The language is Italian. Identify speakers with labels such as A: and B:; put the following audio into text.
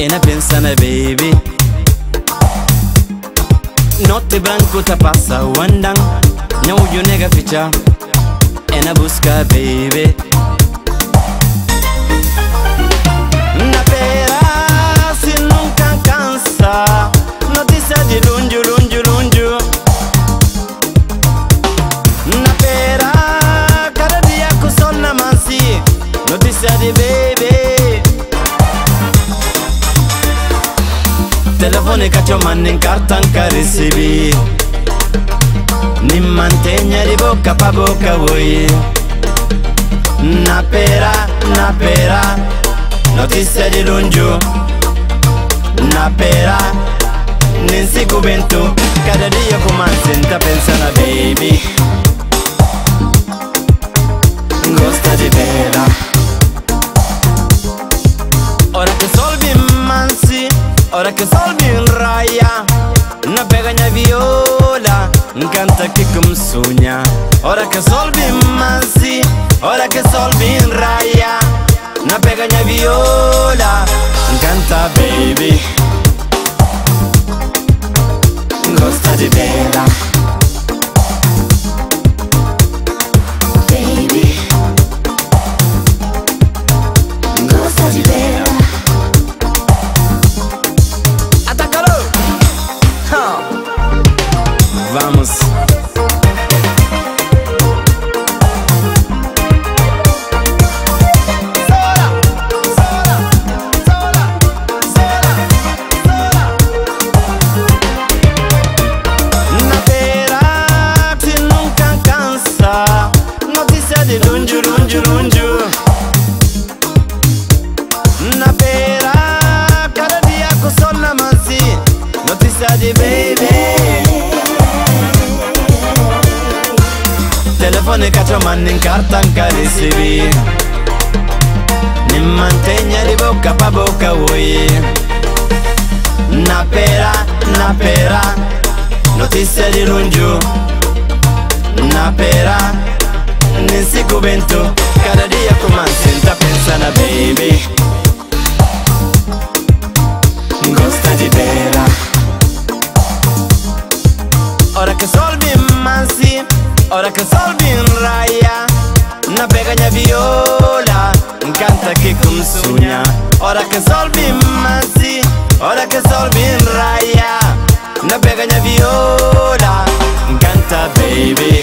A: E na pensa na baby. Notte branco ta passa. Wandang. Nyau yo nega ficha. E na busca baby. Telefone caccio manni in carta anche recebi Ni mantegna di bocca pa bocca vuoi. Na pera, na pera Notizia di lungiu Na pera Nin si cubentu Cada dia comanzi in ta pensana baby. Gosta di vera Ora che solvi in raia Una pegagna viola Canta che come sogna Ora che solvi mansi Ora che solvi in raia Una pegagna viola Canta baby Telefone caccio manni in carta anche recebi Ni mantegna di bocca pa bocca vuoi. Na pera, na pera Notícia de lungiu Na pera Nesse cubento Cada dia comança tá pensando baby. Gosta di bella Ora che solvi mansi Ora che solvi viola. Canta che come sogna Ora che solvi mansi Ora che solvi in raia Una pegagna viola. Canta baby